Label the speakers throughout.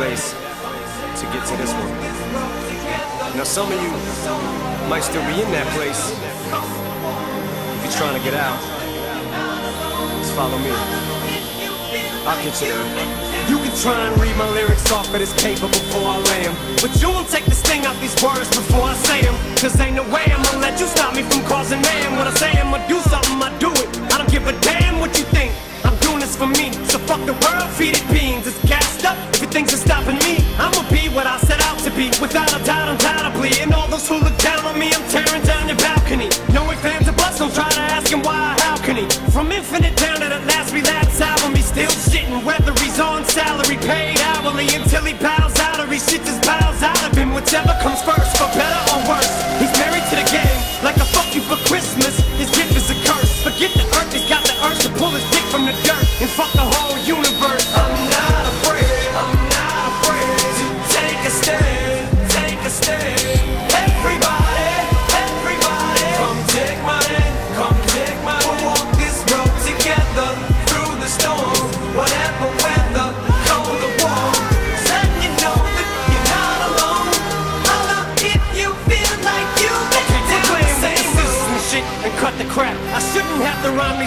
Speaker 1: place to get to this one. Now some of you might still be in that place. If you're trying to get out, just follow me. I'll get you there.
Speaker 2: You can try and read my lyrics off of this paper before I lay 'em, But you won't take the sting out these words before I say 'em. Cause ain't no way I'ma let you stop me from causing mayhem. When I say I'ma do something, I do it. I don't give a damn what you think. I'm doing this for me. So fuck the world, feed it beans. It's gassed up. If it thinks it's stopping me, I'ma be what I set out to be. Without a doubt, undoubtedly. And all those who look down on me, I'm tearing down your balcony. No fans of bust, don't try to ask him why, how can he? From infinite down to the last relapse album, he's still shitting. Whether he's on salary, paid hourly, until he bows out or he shits his bowels out of him. Whichever comes first,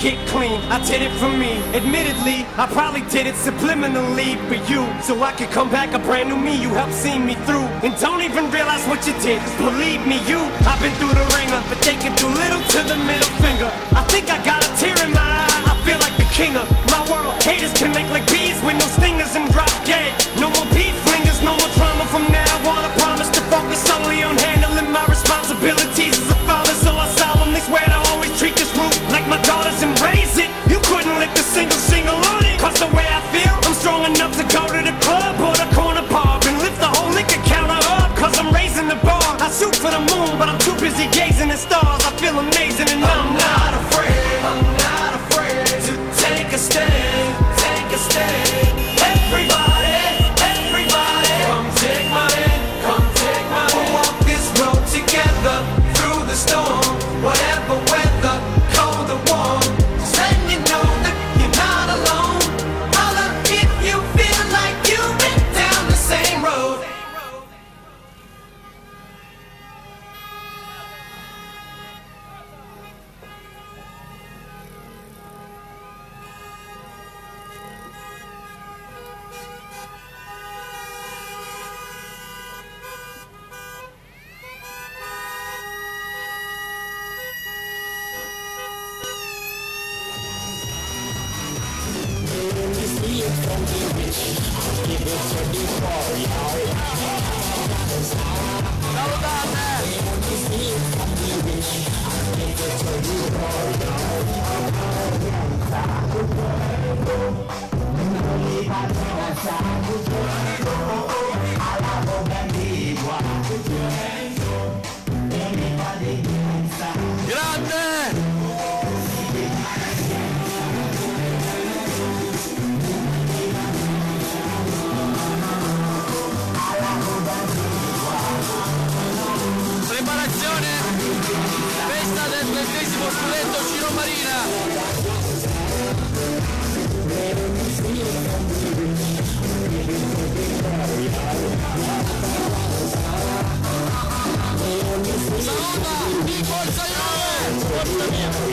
Speaker 2: Get clean. I did it for me. Admittedly, I probably did it subliminally for you. So I could come back a brand new me. You helped see me through. And don't even realize what you did. believe me, you, I've been through
Speaker 3: relacionamento.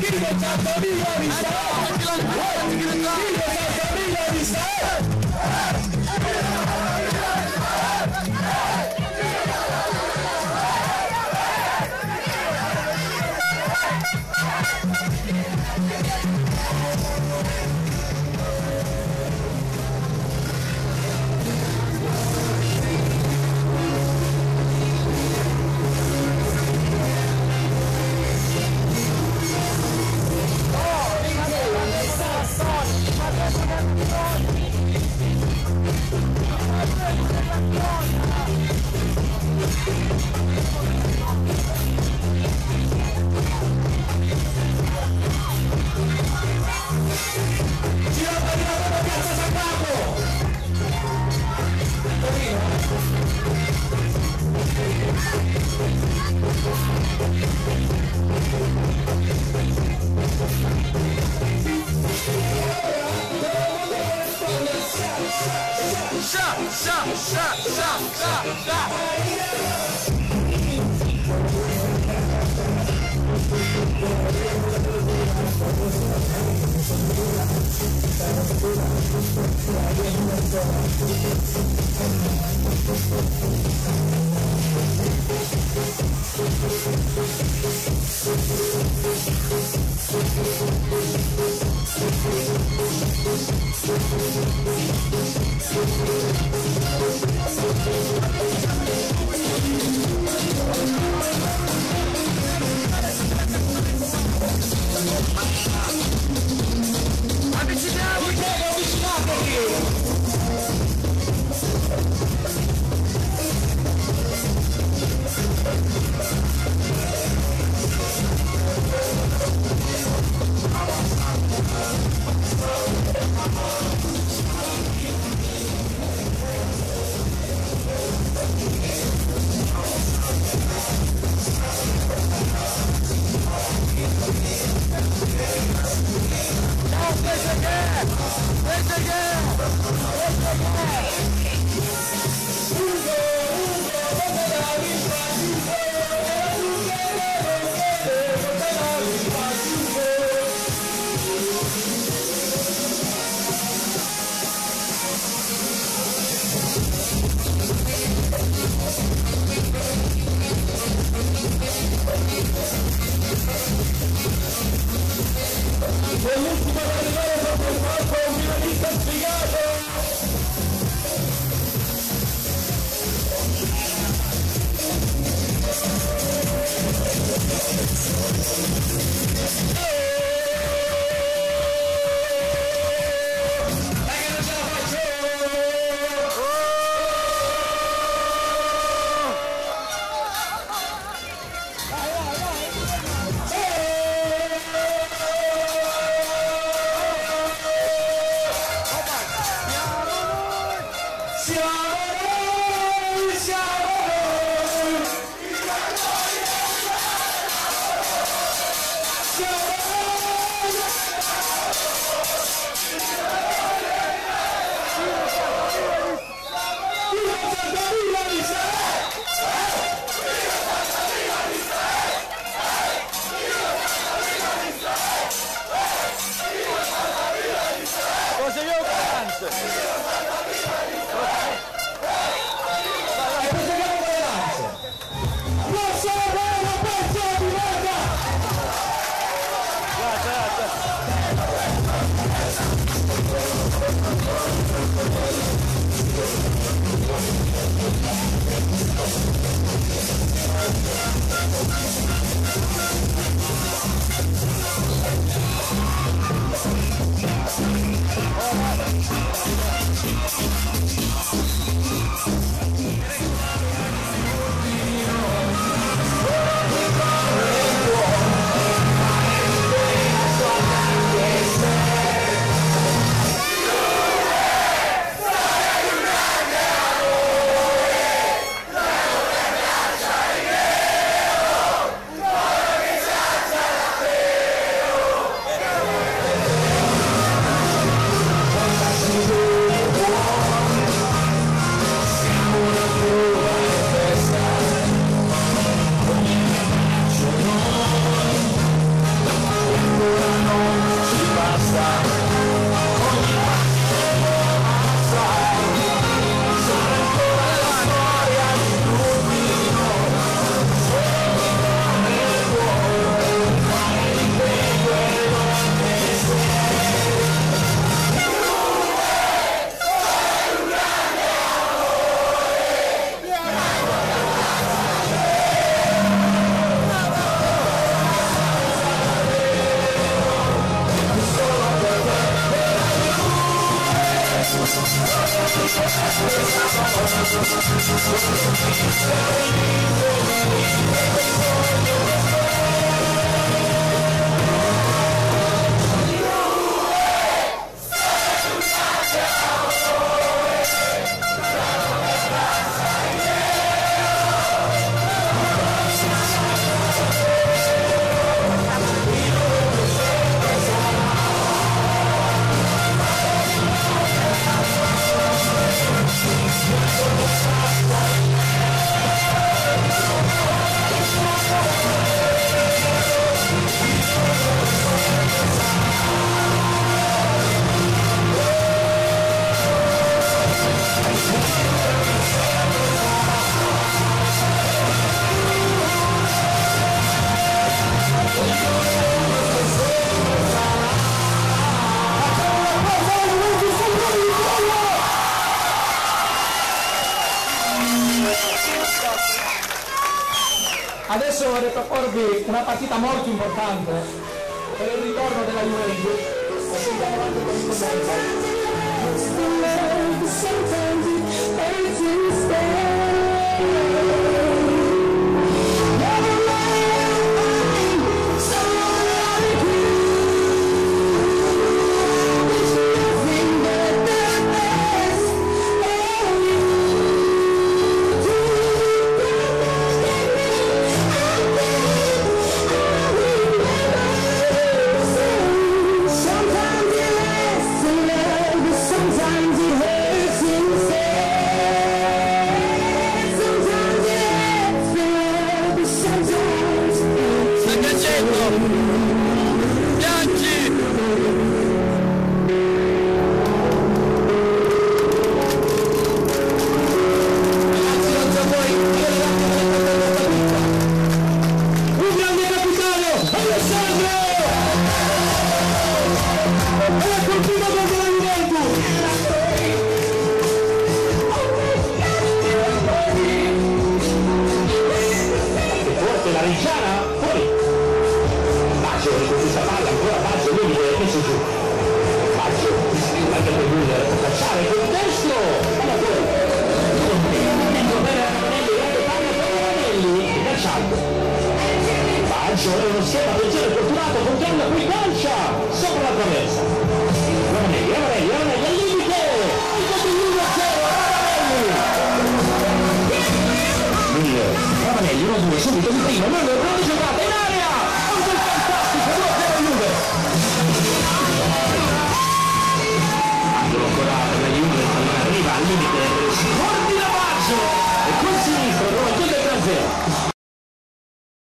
Speaker 3: Sha, show.
Speaker 4: Proporvi una partita molto importante per il ritorno della Juventus. E ci andiamo avanti con il.
Speaker 3: Sometimes
Speaker 4: Adesso è un sema leggero e fortunato, controlla qui lancia
Speaker 5: sopra la traversa. Ravanelli, Ravanelli, Ravanelli, al limite! Il gol di 1 0, Ravanelli! Miller, Ravanelli, 1-2, subito di prima, Miller, grande giocata in area! Un gol fantastico, 1-0 Juve! Angolo arriva al limite, scordi la Maggio! E con sinistra, Roma chiude 3-0.